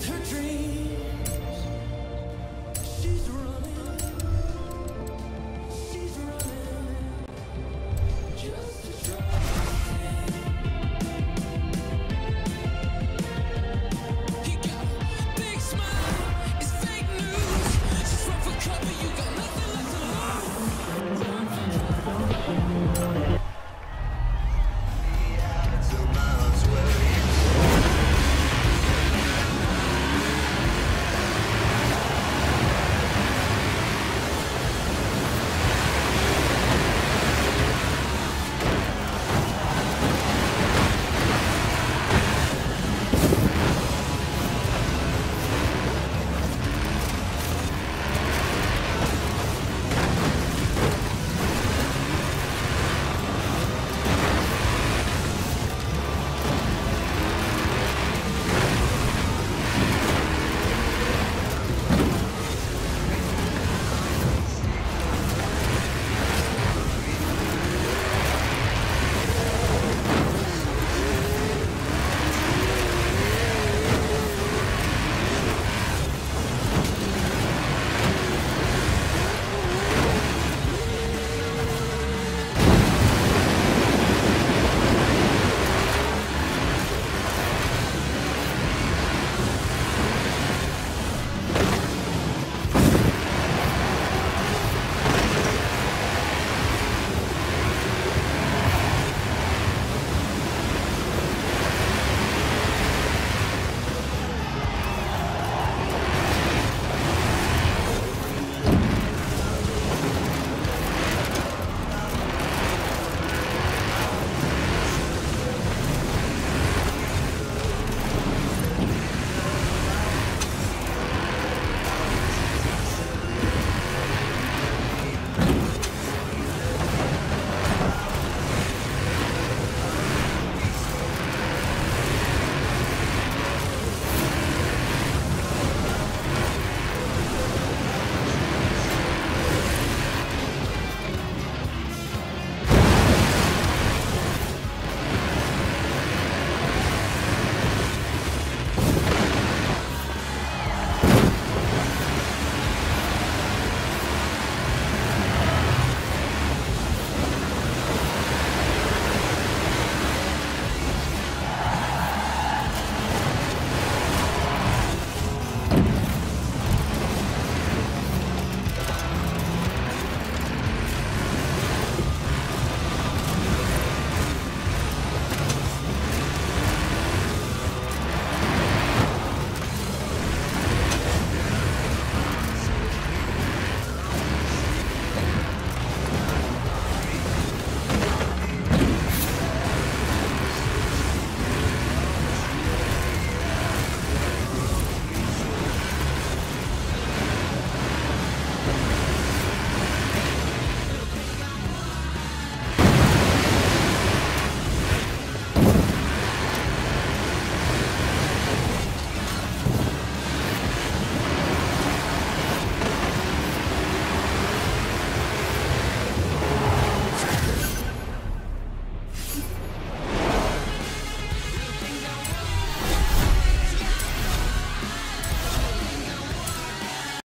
with her dreams.